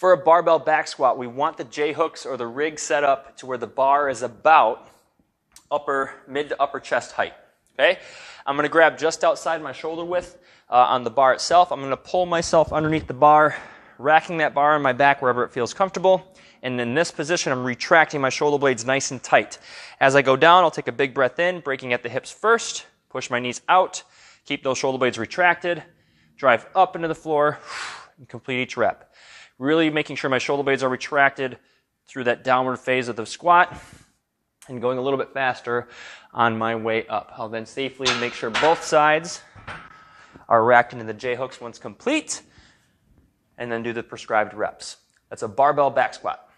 For a barbell back squat, we want the J hooks or the rig set up to where the bar is about upper, mid to upper chest height. Okay? I'm going to grab just outside my shoulder width uh, on the bar itself. I'm going to pull myself underneath the bar, racking that bar on my back wherever it feels comfortable. And in this position, I'm retracting my shoulder blades nice and tight. As I go down, I'll take a big breath in, breaking at the hips first, push my knees out, keep those shoulder blades retracted, drive up into the floor, and complete each rep. Really making sure my shoulder blades are retracted through that downward phase of the squat and going a little bit faster on my way up. I'll then safely make sure both sides are racked into the J hooks once complete and then do the prescribed reps. That's a barbell back squat.